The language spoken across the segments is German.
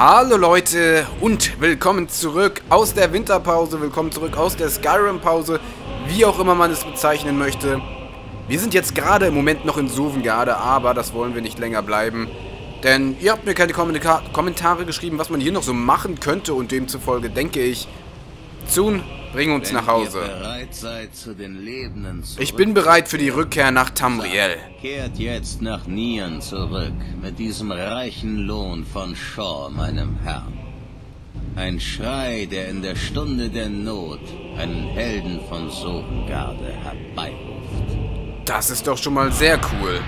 Hallo Leute und willkommen zurück aus der Winterpause, willkommen zurück aus der Skyrim-Pause, wie auch immer man es bezeichnen möchte. Wir sind jetzt gerade im Moment noch in Sovngarde, aber das wollen wir nicht länger bleiben. Denn ihr habt mir keine Kommentare geschrieben, was man hier noch so machen könnte und demzufolge denke ich, Zun, bring uns Wenn nach Hause. Seid, Ich bin bereit für die Rückkehr nach Tamriel. Kehrt jetzt nach Nian zurück, mit diesem reichen Lohn von Shaw, meinem Herrn. Ein Schrei, der in der Stunde der Not einen Helden von Sovengarde herbeiruft. Das ist doch schon mal sehr cool.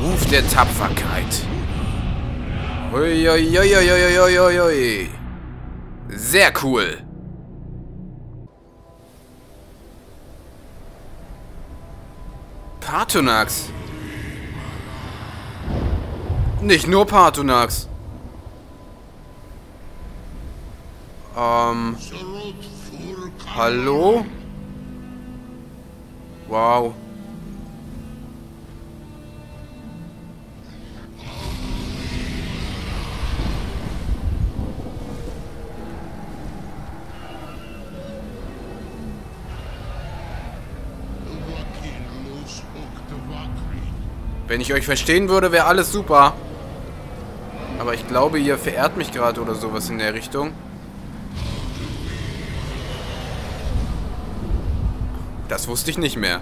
Ruf der Tapferkeit. Uiuiuiuiuiuiui. Sehr cool. Partonax. Nicht nur Partonax. Ähm. Hallo? Wow. Wenn ich euch verstehen würde, wäre alles super. Aber ich glaube, ihr verehrt mich gerade oder sowas in der Richtung. Das wusste ich nicht mehr.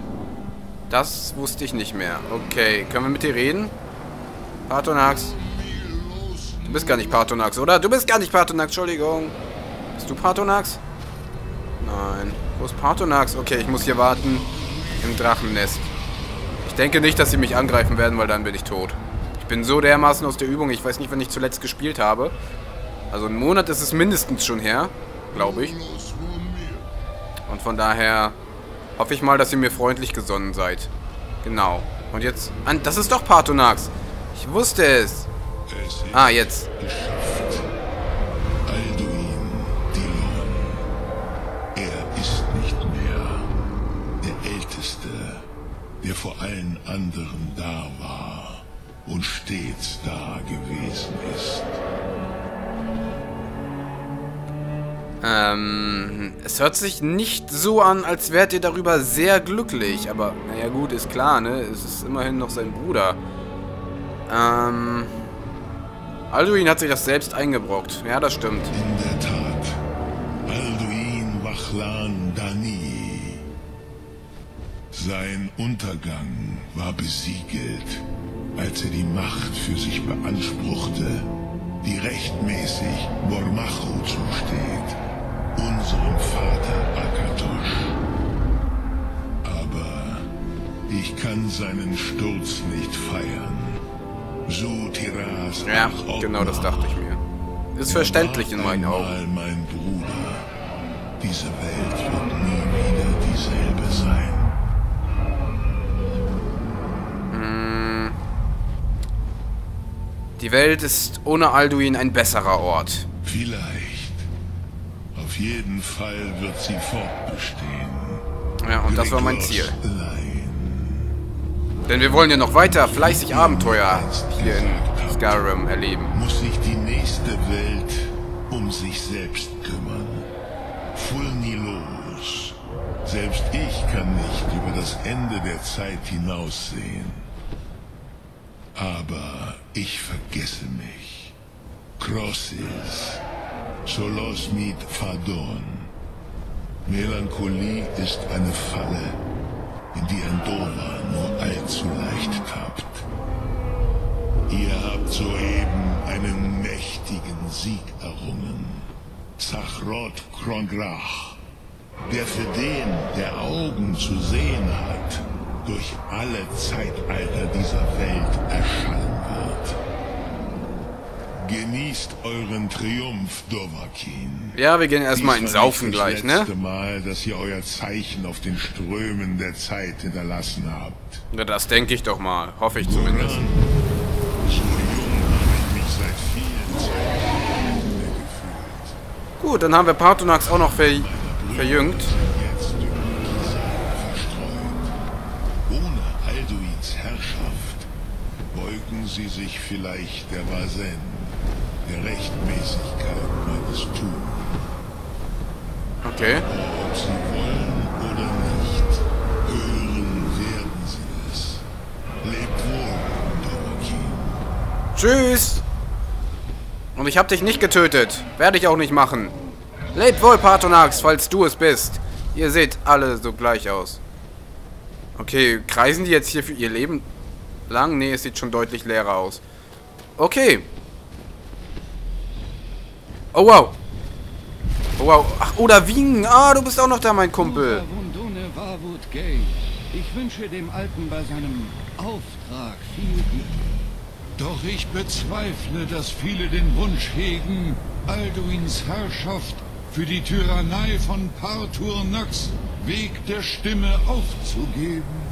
Das wusste ich nicht mehr. Okay, können wir mit dir reden? Partonax. Du bist gar nicht Partonax, oder? Du bist gar nicht Partonax, Entschuldigung. Bist du Partonax? Nein. Wo ist Partonax? Okay, ich muss hier warten. Im Drachennest. Ich denke nicht, dass sie mich angreifen werden, weil dann bin ich tot. Ich bin so dermaßen aus der Übung. Ich weiß nicht, wann ich zuletzt gespielt habe. Also einen Monat ist es mindestens schon her. Glaube ich. Und von daher hoffe ich mal, dass ihr mir freundlich gesonnen seid. Genau. Und jetzt... Das ist doch Partonax. Ich wusste es. Ah, jetzt. Der vor allen anderen da war und stets da gewesen ist. Ähm, es hört sich nicht so an, als wärt ihr darüber sehr glücklich. Aber, naja gut, ist klar, ne? Es ist immerhin noch sein Bruder. Ähm... Alduin hat sich das selbst eingebrockt. Ja, das stimmt. In der Tat, Alduin Wachlan Dani. Sein Untergang war besiegelt, als er die Macht für sich beanspruchte, die rechtmäßig Wormachu zusteht, unserem Vater Akatosh. Aber ich kann seinen Sturz nicht feiern. So Tiras Ja, genau das dachte ich mir. Ist verständlich in meinen Augen. Mein Bruder. Diese Welt wird Die Welt ist ohne Alduin ein besserer Ort. Vielleicht. Auf jeden Fall wird sie fortbestehen. Ja, und das war mein Ziel. Denn wir wollen ja noch weiter fleißig Abenteuer hier in Skyrim erleben. Muss sich die nächste Welt um sich selbst kümmern. Fulnilos. Selbst ich kann nicht über das Ende der Zeit hinaussehen. Aber ich vergesse mich. Crossis. Solosmit Fadon. Melancholie ist eine Falle, in die ein Dova nur allzu leicht tappt. Ihr habt soeben einen mächtigen Sieg errungen. Zachrot Krongrach, der für den, der Augen zu sehen hat, durch alle Zeitalter dieser Welt erschallen wird. Genießt euren Triumph, Dovahkin. Ja, wir gehen erstmal ins Saufen das gleich, ne? letzte Mal, dass ihr euer Zeichen auf den Strömen der Zeit hinterlassen habt. Ja, das denke ich doch mal. Hoffe ich zumindest. Mehr gefühlt. Gut, dann haben wir Partonax auch noch ver verjüngt. Jetzt über Kisar verstreut. Ohne Alduins Herrschaft beugen sie sich vielleicht der Vasen, der Rechtmäßigkeit meines Tuns. Okay. Ob sie wollen oder nicht, hören werden sie es. Lebt wohl, Dorokin. Tschüss. Und ich hab dich nicht getötet. Werde ich auch nicht machen. Lebt wohl, Partonax, falls du es bist. Ihr seht alle so gleich aus. Okay, kreisen die jetzt hier für ihr Leben lang? Nee, es sieht schon deutlich leerer aus. Okay. Oh, wow. Oh, wow. Ach, oder Wien. Ah, du bist auch noch da, mein Kumpel. Ich wünsche dem Alten bei seinem Auftrag viel Glück. Doch ich bezweifle, dass viele den Wunsch hegen, Alduins Herrschaft für die Tyrannei von Partur Nax Weg der Stimme aufzugeben.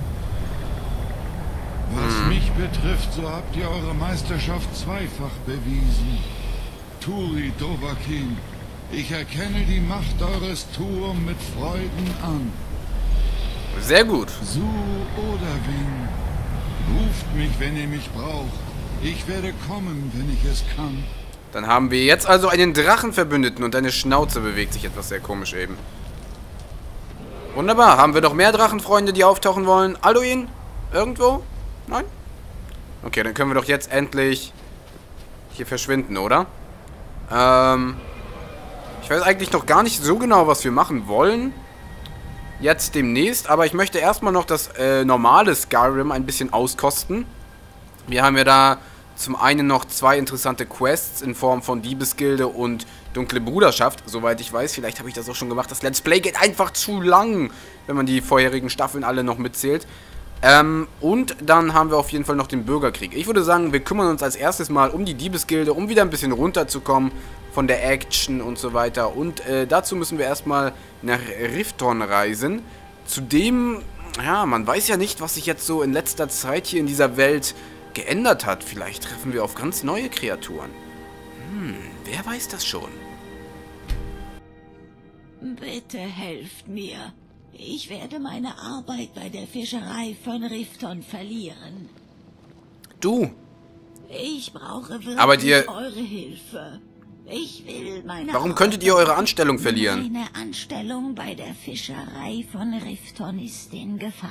Was mich betrifft, so habt ihr eure Meisterschaft zweifach bewiesen. Turi Dovahkiin, ich erkenne die Macht eures Turm mit Freuden an. Sehr gut. Su oder Wing, ruft mich, wenn ihr mich braucht. Ich werde kommen, wenn ich es kann. Dann haben wir jetzt also einen Drachenverbündeten und deine Schnauze bewegt sich etwas sehr komisch eben. Wunderbar. Haben wir noch mehr Drachenfreunde, die auftauchen wollen? Alduin? Irgendwo? Nein? Okay, dann können wir doch jetzt endlich hier verschwinden, oder? Ähm, ich weiß eigentlich noch gar nicht so genau, was wir machen wollen. Jetzt demnächst, aber ich möchte erstmal noch das äh, normale Skyrim ein bisschen auskosten. Wir haben ja da zum einen noch zwei interessante Quests in Form von Diebesgilde und Dunkle Bruderschaft, soweit ich weiß. Vielleicht habe ich das auch schon gemacht. Das Let's Play geht einfach zu lang, wenn man die vorherigen Staffeln alle noch mitzählt. Ähm, und dann haben wir auf jeden Fall noch den Bürgerkrieg. Ich würde sagen, wir kümmern uns als erstes mal um die Diebesgilde, um wieder ein bisschen runterzukommen von der Action und so weiter. Und äh, dazu müssen wir erstmal nach Rifton reisen. Zudem, ja, man weiß ja nicht, was sich jetzt so in letzter Zeit hier in dieser Welt geändert hat. Vielleicht treffen wir auf ganz neue Kreaturen. Hm, wer weiß das schon? Bitte helft mir. Ich werde meine Arbeit bei der Fischerei von Rifton verlieren. Du, Ich brauche wirklich Aber ihr- eure Hilfe. Ich will meine warum Arbeit könntet ihr eure Anstellung verlieren? Meine Anstellung bei der Fischerei von Rifton ist in Gefahr.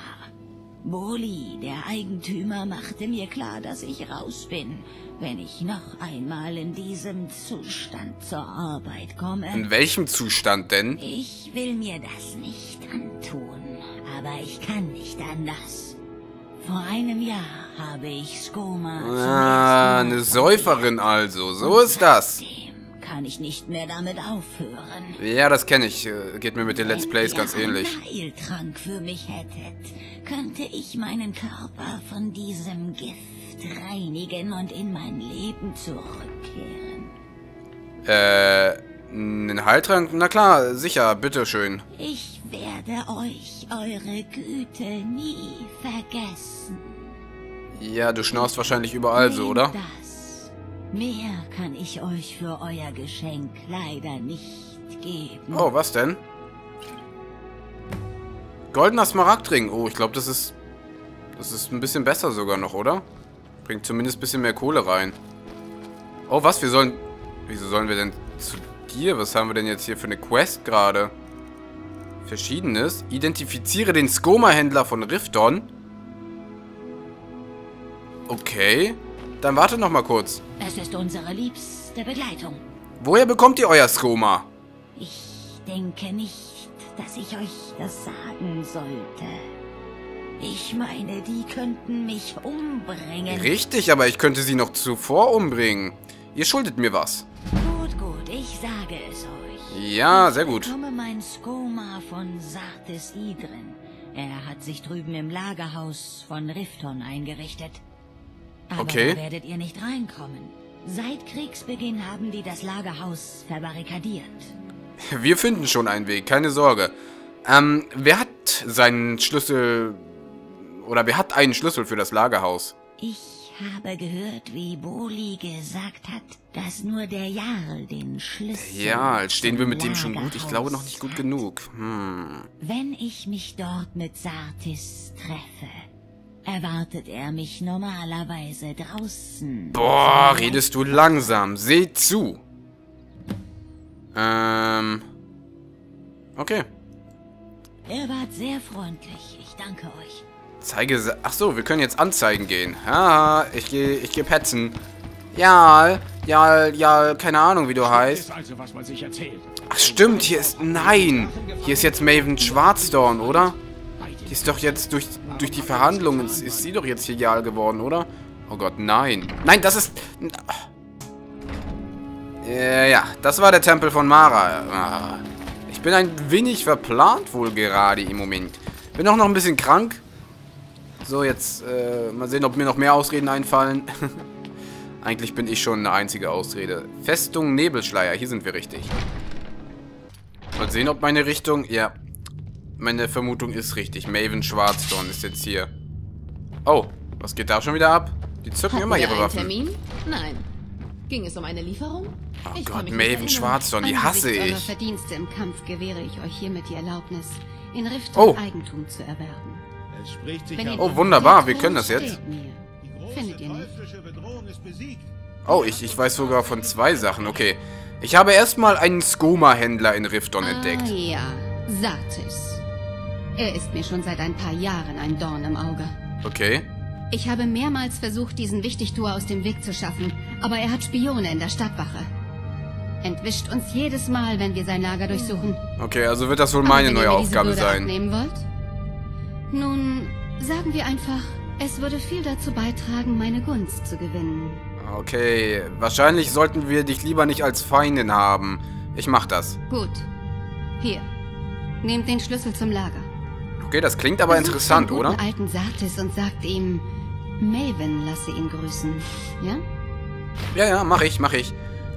Boli, der Eigentümer, machte mir klar, dass ich raus bin, wenn ich noch einmal in diesem Zustand zur Arbeit komme. In welchem Zustand denn? Ich will mir das nicht antun, aber ich kann nicht anders. Vor einem Jahr habe ich Skoma Ah, eine Säuferin also. So ist das. Kann ich nicht mehr damit aufhören. Ja, das kenne ich. Äh, Geht mir mit den Let's Plays Wenn ganz ihr ähnlich. einen Heiltrank für mich hättet, könnte ich meinen Körper von diesem Gift reinigen und in mein Leben zurückkehren. Äh, einen Heiltrank? Na klar, sicher, bitteschön. Ich werde euch eure Güte nie vergessen. Ja, du schnaust wahrscheinlich überall so, oder? Das. Mehr kann ich euch für euer Geschenk leider nicht geben. Oh, was denn? Goldener Smaragdring. Oh, ich glaube, das ist... Das ist ein bisschen besser sogar noch, oder? Bringt zumindest ein bisschen mehr Kohle rein. Oh, was? Wir sollen... Wieso sollen wir denn zu dir? Was haben wir denn jetzt hier für eine Quest gerade? Verschiedenes. Identifiziere den Skoma-Händler von Rifton. Okay. Dann warte noch mal kurz. Es ist unsere liebste Begleitung. Woher bekommt ihr euer Skoma? Ich denke nicht, dass ich euch das sagen sollte. Ich meine, die könnten mich umbringen. Richtig, aber ich könnte sie noch zuvor umbringen. Ihr schuldet mir was. Gut, gut, ich sage es euch. Ja, ich sehr gut. bekomme mein Skoma von Sartes Idrin. Er hat sich drüben im Lagerhaus von Rifton eingerichtet. Aber Okay. da werdet ihr nicht reinkommen. Seit Kriegsbeginn haben die das Lagerhaus verbarrikadiert. Wir finden schon einen Weg, keine Sorge. Ähm, wer hat seinen Schlüssel... Oder wer hat einen Schlüssel für das Lagerhaus? Ich habe gehört, wie Boli gesagt hat, dass nur der Jarl den Schlüssel. Ja, stehen wir mit dem schon gut. Ich glaube noch nicht gut Lagerhaus genug. Hm. Wenn ich mich dort mit Sartis treffe, erwartet er mich normalerweise draußen. Boah, redest du langsam. Seh zu. Ähm. Okay. Ihr wart sehr freundlich. Ich danke euch. Zeige... Ach so, wir können jetzt anzeigen gehen. Ja, ich gehe ich geh petzen. Ja, ja, ja, keine Ahnung, wie du heißt. also. Ach stimmt, hier ist... Nein! Hier ist jetzt Maven Schwarzdorn, oder? Die ist doch jetzt durch, durch die Verhandlungen... Ist, ist sie doch jetzt hier Jarl geworden, oder? Oh Gott, nein. Nein, das ist... Äh, ja, das war der Tempel von Mara. Ah, Ich bin ein wenig verplant wohl gerade im Moment. Bin auch noch ein bisschen krank. So, jetzt äh, mal sehen, ob mir noch mehr Ausreden einfallen. Eigentlich bin ich schon eine einzige Ausrede. Festung Nebelschleier, hier sind wir richtig. Mal sehen, ob meine Richtung... Ja, meine Vermutung ist richtig. Maven Schwarzdorn ist jetzt hier. Oh, was geht da schon wieder ab? Die zücken Hatten immer ihre Waffen. Termin? Nein. Ging es um eine Lieferung? Oh Ich Gott, Maven. Schwarzdorn, die hasse ich. Verdienste im Kampf gewähre ich euch hiermit die Erlaubnis, in Riften Oh. Eigentum zu erwerben. Oh, wunderbar, wir können das jetzt. Oh, ich, ich weiß sogar von zwei Sachen. Okay. Ich habe erstmal einen Skoma-Händler in Rifton entdeckt. Ah ja, Satis. Er ist mir schon seit ein paar Jahren ein Dorn im Auge. Okay. Ich habe mehrmals versucht, diesen Wichtigtuer aus dem Weg zu schaffen, aber er hat Spione in der Stadtwache. Entwischt uns jedes Mal, wenn wir sein Lager durchsuchen. Okay, also wird das wohl meine neue Aufgabe sein. wollt? Nun, sagen wir einfach, es würde viel dazu beitragen, meine Gunst zu gewinnen. Okay, wahrscheinlich sollten wir dich lieber nicht als Feindin haben. Ich mach das. Gut. Hier. Nehmt den Schlüssel zum Lager. Okay, das klingt aber Besucht interessant, den guten oder? alten Satis und sagt ihm, Maven lasse ihn grüßen. Ja? Ja, ja, mach ich, mach ich.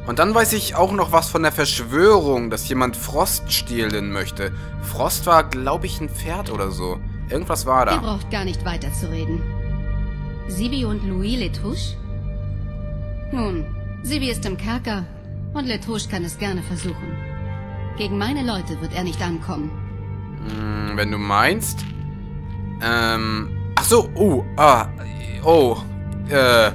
Und dann weiß ich auch noch was von der Verschwörung, dass jemand Frost stehlen möchte. Frost war, glaube ich, ein Pferd oder so. Irgendwas war Ihr da. braucht gar nicht weiter zu reden. Sibi und Louis Letouche? Nun, Sibi ist im Kerker und Letouche kann es gerne versuchen. Gegen meine Leute wird er nicht ankommen. Hm, wenn du meinst. Ähm. Ach so, oh, ah, oh, äh.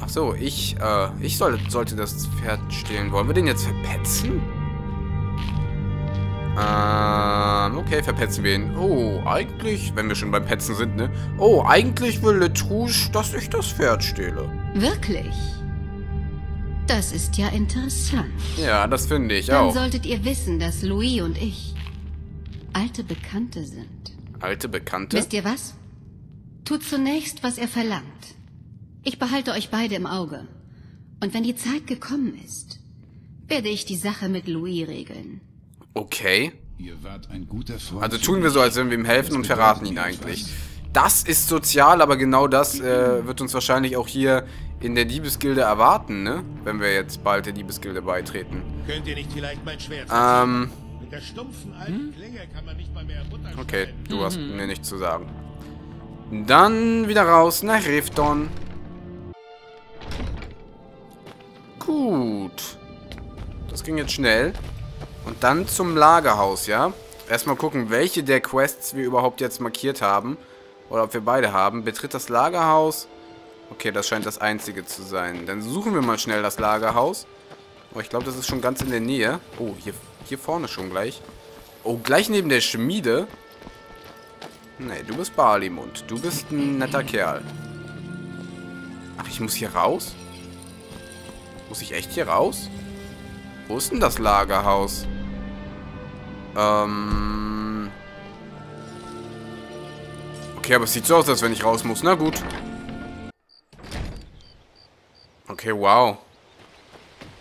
Ach so, ich, äh, ich soll, sollte das Pferd stehlen. Wollen wir den jetzt verpetzen? Ähm, okay, verpetzen wir ihn. Oh, eigentlich, wenn wir schon beim Petzen sind, ne? Oh, eigentlich will Letrouche, dass ich das Pferd stehle. Wirklich? Das ist ja interessant. Ja, das finde ich Dann auch. solltet ihr wissen, dass Louis und ich alte Bekannte sind. Alte Bekannte? Wisst ihr was? Tut zunächst, was er verlangt. Ich behalte euch beide im Auge. Und wenn die Zeit gekommen ist, werde ich die Sache mit Louis regeln. Okay. Ihr wart ein guter Freund. Also tun wir so, als wenn wir ihm helfen und verraten ihn eigentlich. Das ist sozial, aber genau das äh, wird uns wahrscheinlich auch hier in der Diebesgilde erwarten, ne? Wenn wir jetzt bald der Diebesgilde beitreten. Könnt ihr nicht vielleicht mein Schwert Ähm, Mit der stumpfen alten Klinge kann man nicht mal mehr Butter okay, du hast mir nichts zu sagen. Dann wieder raus nach Rifton. Gut. Das ging jetzt schnell. Und dann zum Lagerhaus, ja? Erstmal gucken, welche der Quests wir überhaupt jetzt markiert haben. Oder ob wir beide haben. Betritt das Lagerhaus. Okay, das scheint das einzige zu sein. Dann suchen wir mal schnell das Lagerhaus. Oh, ich glaube, das ist schon ganz in der Nähe. Oh, hier, hier vorne schon gleich. Oh, gleich neben der Schmiede. Nee, du bist Balimund. Du bist ein netter Kerl. Ach, ich muss hier raus? Muss ich echt hier raus? Wo ist denn das Lagerhaus? Ähm... Okay, aber es sieht so aus, als wenn ich raus muss. Na gut. Okay, wow.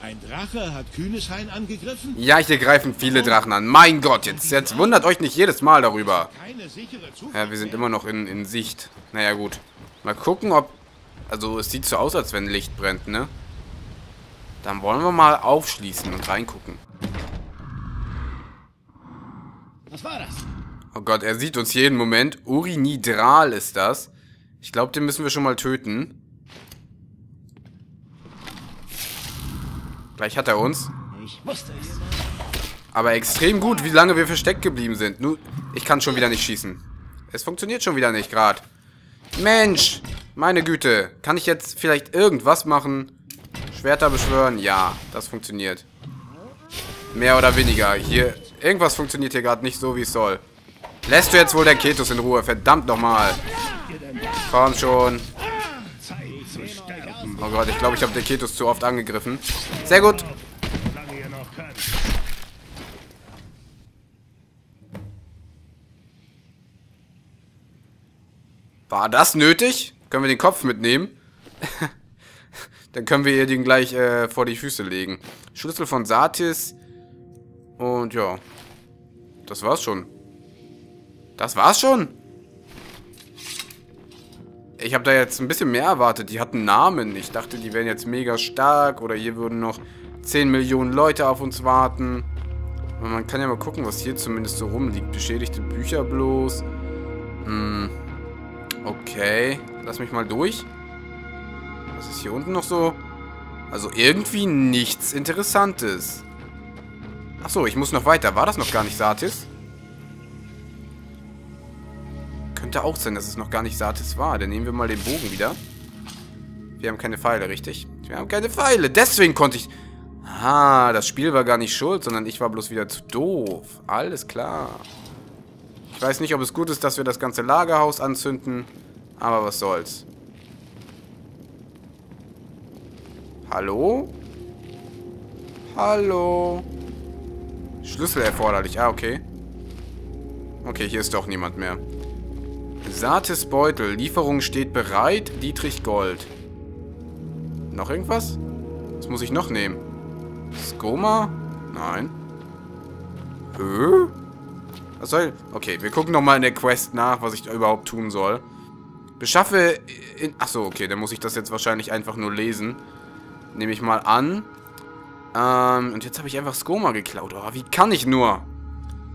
Ein Drache hat Kühneshain angegriffen? Ja, hier greifen viele Drachen an. Mein Gott, jetzt, jetzt wundert euch nicht jedes Mal darüber. Ja, wir sind immer noch in, in Sicht. Naja, gut. Mal gucken, ob... Also, es sieht so aus, als wenn Licht brennt, ne? Dann wollen wir mal aufschließen und reingucken. Was war das? Oh Gott, er sieht uns jeden Moment. Urinidral ist das. Ich glaube, den müssen wir schon mal töten. Gleich hat er uns. Ich wusste es. Aber extrem gut, wie lange wir versteckt geblieben sind. Nur, ich kann schon wieder nicht schießen. Es funktioniert schon wieder nicht gerade. Mensch! Meine Güte. Kann ich jetzt vielleicht irgendwas machen? Schwerter beschwören? Ja, das funktioniert. Mehr oder weniger. Hier, irgendwas funktioniert hier gerade nicht so, wie es soll. Lässt du jetzt wohl der Ketus in Ruhe? Verdammt nochmal. Komm schon. Oh Gott, ich glaube, ich habe den Ketus zu oft angegriffen. Sehr gut. War das nötig? Können wir den Kopf mitnehmen? Dann können wir ihr den gleich äh, vor die Füße legen. Schlüssel von Satis. Und ja. Das war's schon. Das war's schon? Ich habe da jetzt ein bisschen mehr erwartet. Die hatten Namen. Ich dachte, die wären jetzt mega stark. Oder hier würden noch 10 Millionen Leute auf uns warten. Aber man kann ja mal gucken, was hier zumindest so rumliegt. Beschädigte Bücher bloß. Hm. Okay. Lass mich mal durch. Was ist hier unten noch so? Also irgendwie nichts Interessantes. Achso, ich muss noch weiter. War das noch gar nicht Satis? Könnte auch sein, dass es noch gar nicht Satis war. Dann nehmen wir mal den Bogen wieder. Wir haben keine Pfeile, richtig? Wir haben keine Pfeile. Deswegen konnte ich... Ah, das Spiel war gar nicht schuld, sondern ich war bloß wieder zu doof. Alles klar. Ich weiß nicht, ob es gut ist, dass wir das ganze Lagerhaus anzünden. Aber was soll's. Hallo? Hallo? Schlüssel erforderlich. Ah, okay. Okay, hier ist doch niemand mehr. Satis Beutel. Lieferung steht bereit. Dietrich Gold. Noch irgendwas? Was muss ich noch nehmen? Skoma? Nein. Hö? Was soll... Okay, wir gucken nochmal in der Quest nach, was ich da überhaupt tun soll. Beschaffe... In Achso, okay, dann muss ich das jetzt wahrscheinlich einfach nur lesen. Nehme ich mal an. Ähm, und jetzt habe ich einfach Skoma geklaut. Oh, wie kann ich nur?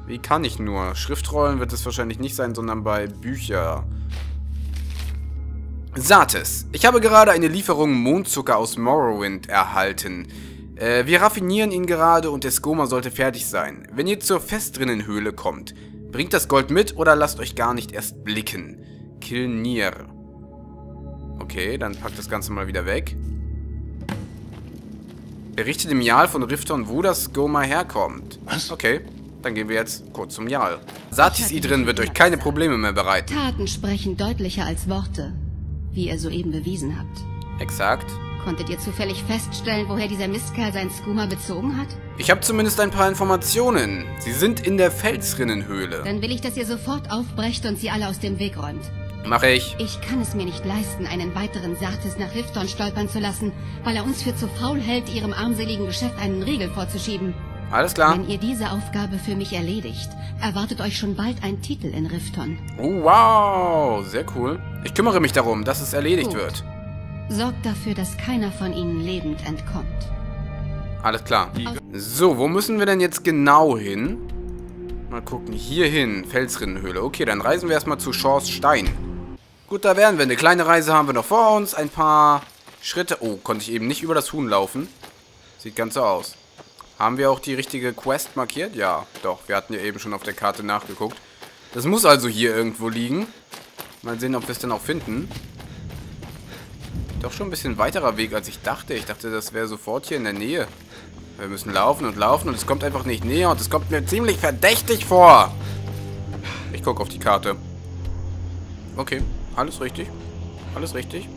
Wie kann ich nur? Schriftrollen wird es wahrscheinlich nicht sein, sondern bei Bücher. Satis. Ich habe gerade eine Lieferung Mondzucker aus Morrowind erhalten. Äh, wir raffinieren ihn gerade und der Skoma sollte fertig sein. Wenn ihr zur Festrinnenhöhle kommt, bringt das Gold mit oder lasst euch gar nicht erst blicken. Kilnir. Okay, dann packt das Ganze mal wieder weg. Berichte dem Jarl von Rifton, wo das Skoma herkommt. Was? Okay, dann gehen wir jetzt kurz zum Jarl. Satis Idrin wird euch keine Probleme mehr bereiten. Taten sprechen deutlicher als Worte, wie ihr soeben bewiesen habt. Exakt. Konntet ihr zufällig feststellen, woher dieser Mistkerl sein Skuma bezogen hat? Ich habe zumindest ein paar Informationen. Sie sind in der Felsrinnenhöhle. Dann will ich, dass ihr sofort aufbrecht und sie alle aus dem Weg räumt. Mache ich. Ich kann es mir nicht leisten, einen weiteren Sartes nach Rifton stolpern zu lassen, weil er uns für zu faul hält, ihrem armseligen Geschäft einen Riegel vorzuschieben. Alles klar. Wenn ihr diese Aufgabe für mich erledigt, erwartet euch schon bald ein Titel in Rifton. Oh, wow. Sehr cool. Ich kümmere mich darum, dass es erledigt Gut. wird. Sorgt dafür, dass keiner von ihnen lebend entkommt. Alles klar. So, wo müssen wir denn jetzt genau hin? Mal gucken. Hier hin. Felsrinnenhöhle. Okay, dann reisen wir erstmal zu Shores Stein. Gut, da wären wir. Eine kleine Reise haben wir noch vor uns. Ein paar Schritte. Oh, konnte ich eben nicht über das Huhn laufen. Sieht ganz so aus. Haben wir auch die richtige Quest markiert? Ja, doch. Wir hatten ja eben schon auf der Karte nachgeguckt. Das muss also hier irgendwo liegen. Mal sehen, ob wir es dann auch finden. Doch schon ein bisschen weiterer Weg, als ich dachte. Ich dachte, das wäre sofort hier in der Nähe. Wir müssen laufen und laufen und es kommt einfach nicht näher und es kommt mir ziemlich verdächtig vor. Ich gucke auf die Karte. Okay, alles richtig. Alles richtig.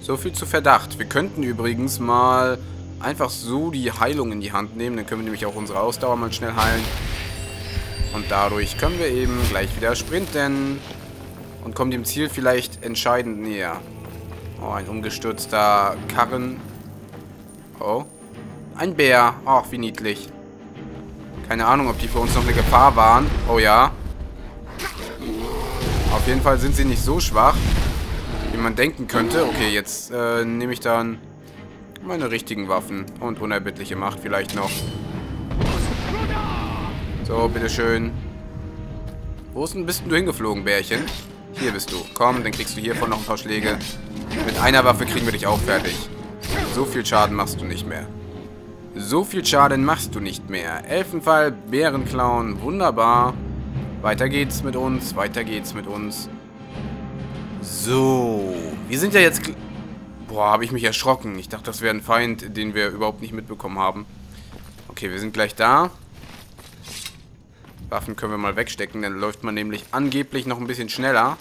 So viel zu Verdacht. Wir könnten übrigens mal einfach so die Heilung in die Hand nehmen. Dann können wir nämlich auch unsere Ausdauer mal schnell heilen. Und dadurch können wir eben gleich wieder sprinten. Und kommen dem Ziel vielleicht entscheidend näher. Oh, ein umgestürzter Karren. Oh. Ein Bär. Ach, wie niedlich. Keine Ahnung, ob die für uns noch eine Gefahr waren. Oh ja. Auf jeden Fall sind sie nicht so schwach, wie man denken könnte. Okay, jetzt äh, nehme ich dann meine richtigen Waffen. Und unerbittliche Macht vielleicht noch. So, bitteschön. Wo ist denn, bist denn du hingeflogen, Bärchen? Hier bist du. Komm, dann kriegst du hiervon noch ein paar Schläge. Mit einer Waffe kriegen wir dich auch fertig. So viel Schaden machst du nicht mehr. So viel Schaden machst du nicht mehr. Elfenfall, Bärenklauen, wunderbar. Weiter geht's mit uns, weiter geht's mit uns. So. Wir sind ja jetzt... Boah, habe ich mich erschrocken. Ich dachte, das wäre ein Feind, den wir überhaupt nicht mitbekommen haben. Okay, wir sind gleich da. Waffen können wir mal wegstecken, dann läuft man nämlich angeblich noch ein bisschen schneller.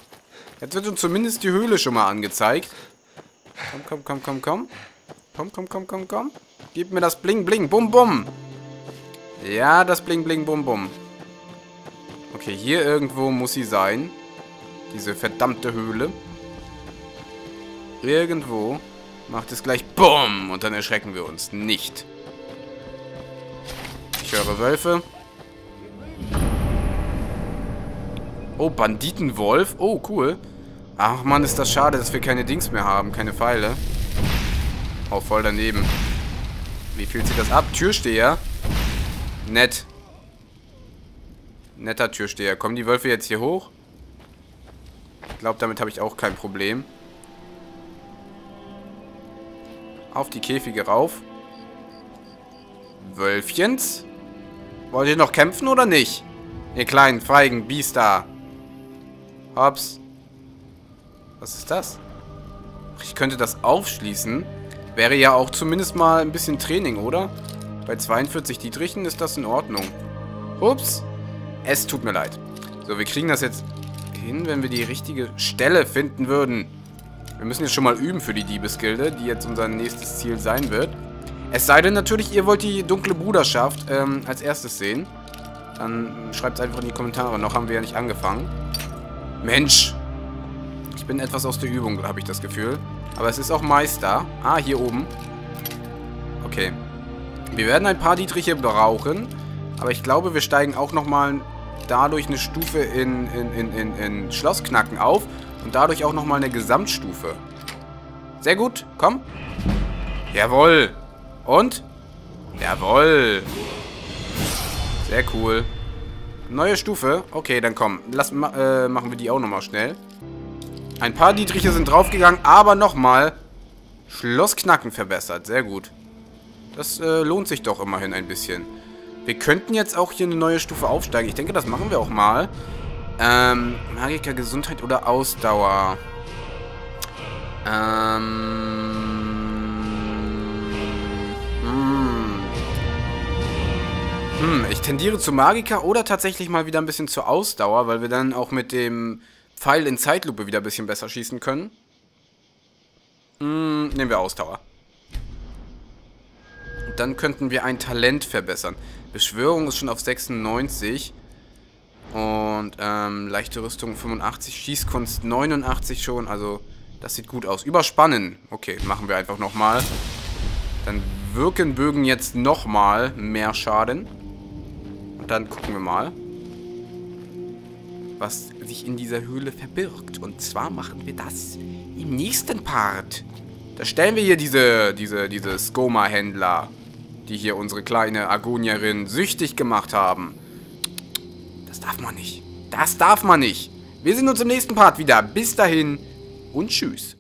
Jetzt wird uns zumindest die Höhle schon mal angezeigt. Komm, komm, komm, komm, komm. Komm, komm, komm, komm, komm. Gib mir das Bling, Bling, Bum, Bum. Ja, das Bling, Bling, Bum, Bum. Okay, hier irgendwo muss sie sein. Diese verdammte Höhle. Irgendwo macht es gleich BUM und dann erschrecken wir uns nicht. Ich höre Wölfe. Oh, Banditenwolf. Oh, cool. Ach man, ist das schade, dass wir keine Dings mehr haben, keine Pfeile. Oh, voll daneben. Wie fühlt sich das ab? Türsteher. Nett. Netter Türsteher. Kommen die Wölfe jetzt hier hoch? Ich glaube, damit habe ich auch kein Problem. Auf die Käfige rauf. Wölfchens? Wollt ihr noch kämpfen oder nicht? Ihr kleinen, feigen Biester. Hops. Was ist das? Ich könnte das aufschließen. Wäre ja auch zumindest mal ein bisschen Training, oder? Bei 42 Dietrichen ist das in Ordnung. Ups. Es tut mir leid. So, wir kriegen das jetzt hin, wenn wir die richtige Stelle finden würden. Wir müssen jetzt schon mal üben für die Diebesgilde, die jetzt unser nächstes Ziel sein wird. Es sei denn natürlich, ihr wollt die dunkle Bruderschaft ähm, als erstes sehen. Dann schreibt es einfach in die Kommentare. Noch haben wir ja nicht angefangen. Mensch. Ich bin etwas aus der Übung, habe ich das Gefühl. Aber es ist auch Meister. Ah, hier oben. Okay. Wir werden ein paar Dietriche brauchen. Aber ich glaube, wir steigen auch nochmal dadurch eine Stufe in, in, in, in, in Schlossknacken auf. Und dadurch auch nochmal eine Gesamtstufe. Sehr gut. Komm. Jawohl. Und? Jawohl. Sehr cool. Neue Stufe. Okay, dann komm. Lass, äh, machen wir die auch nochmal schnell. Ein paar Dietriche sind draufgegangen, aber nochmal Schlossknacken verbessert. Sehr gut. Das äh, lohnt sich doch immerhin ein bisschen. Wir könnten jetzt auch hier eine neue Stufe aufsteigen. Ich denke, das machen wir auch mal. Ähm, Magiker, Gesundheit oder Ausdauer? Ähm... Hm, ich tendiere zu Magiker oder tatsächlich mal wieder ein bisschen zur Ausdauer, weil wir dann auch mit dem Pfeil in Zeitlupe wieder ein bisschen besser schießen können. Hm, nehmen wir Ausdauer. Dann könnten wir ein Talent verbessern. Beschwörung ist schon auf 96. Und ähm, leichte Rüstung 85, Schießkunst 89 schon. Also das sieht gut aus. Überspannen. Okay, machen wir einfach nochmal. Dann wirken Bögen jetzt nochmal mehr Schaden. Und dann gucken wir mal, was sich in dieser Höhle verbirgt. Und zwar machen wir das im nächsten Part. Da stellen wir hier diese, diese, diese Skoma-Händler, die hier unsere kleine Agonierin süchtig gemacht haben. Das darf man nicht. Das darf man nicht. Wir sehen uns im nächsten Part wieder. Bis dahin und tschüss.